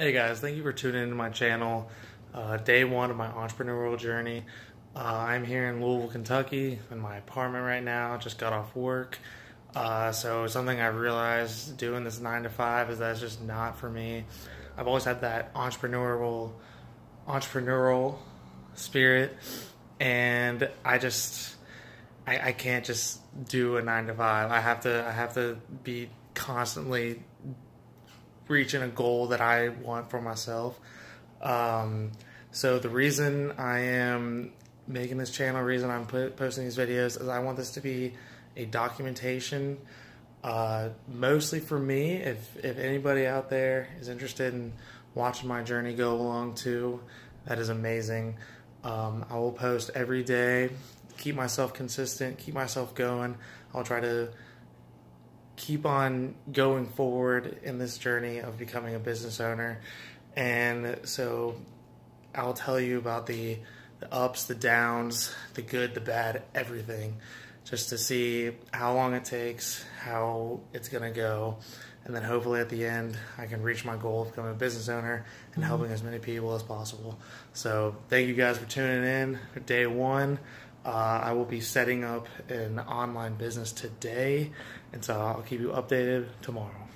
Hey guys, thank you for tuning into my channel. Uh, day one of my entrepreneurial journey. Uh, I'm here in Louisville, Kentucky, in my apartment right now. Just got off work. Uh, so something I've realized doing this nine to five is that's just not for me. I've always had that entrepreneurial, entrepreneurial spirit, and I just, I, I can't just do a nine to five. I have to, I have to be constantly reaching a goal that I want for myself. Um, so the reason I am making this channel, reason I'm put, posting these videos, is I want this to be a documentation, uh, mostly for me. If if anybody out there is interested in watching my journey go along too, that is amazing. Um, I will post every day, keep myself consistent, keep myself going. I'll try to keep on going forward in this journey of becoming a business owner. And so I'll tell you about the, the ups, the downs, the good, the bad, everything, just to see how long it takes, how it's going to go. And then hopefully at the end, I can reach my goal of becoming a business owner and mm-hmm. helping as many people as possible. So thank you guys for tuning in for day one. Uh, I will be setting up an online business today, and so I'll keep you updated tomorrow.